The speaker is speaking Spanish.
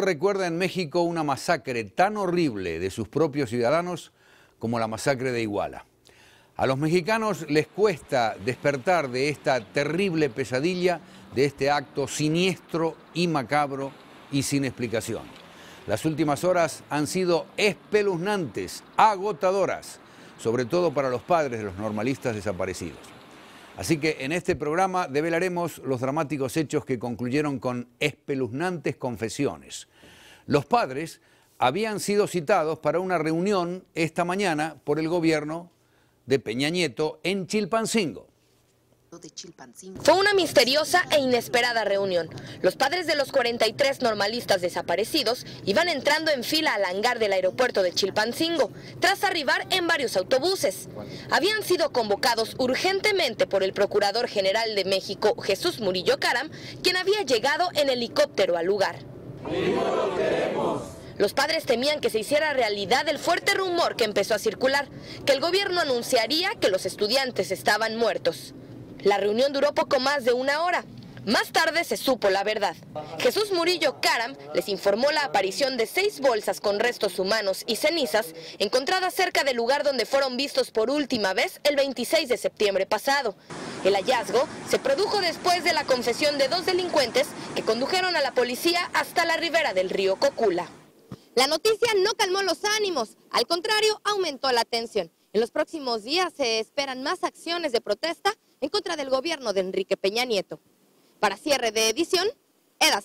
recuerda en México una masacre tan horrible de sus propios ciudadanos como la masacre de Iguala. A los mexicanos les cuesta despertar de esta terrible pesadilla, de este acto siniestro y macabro y sin explicación. Las últimas horas han sido espeluznantes, agotadoras, sobre todo para los padres de los normalistas desaparecidos. Así que en este programa develaremos los dramáticos hechos que concluyeron con espeluznantes confesiones. Los padres habían sido citados para una reunión esta mañana por el gobierno de Peña Nieto en Chilpancingo. Fue una misteriosa e inesperada reunión. Los padres de los 43 normalistas desaparecidos iban entrando en fila al hangar del aeropuerto de Chilpancingo, tras arribar en varios autobuses. Habían sido convocados urgentemente por el Procurador General de México, Jesús Murillo Caram, quien había llegado en helicóptero al lugar. Los padres temían que se hiciera realidad el fuerte rumor que empezó a circular, que el gobierno anunciaría que los estudiantes estaban muertos. La reunión duró poco más de una hora. Más tarde se supo la verdad. Jesús Murillo Caram les informó la aparición de seis bolsas con restos humanos y cenizas encontradas cerca del lugar donde fueron vistos por última vez el 26 de septiembre pasado. El hallazgo se produjo después de la confesión de dos delincuentes que condujeron a la policía hasta la ribera del río Cocula. La noticia no calmó los ánimos, al contrario, aumentó la tensión. En los próximos días se esperan más acciones de protesta en contra del gobierno de Enrique Peña Nieto. Para cierre de edición, Eda.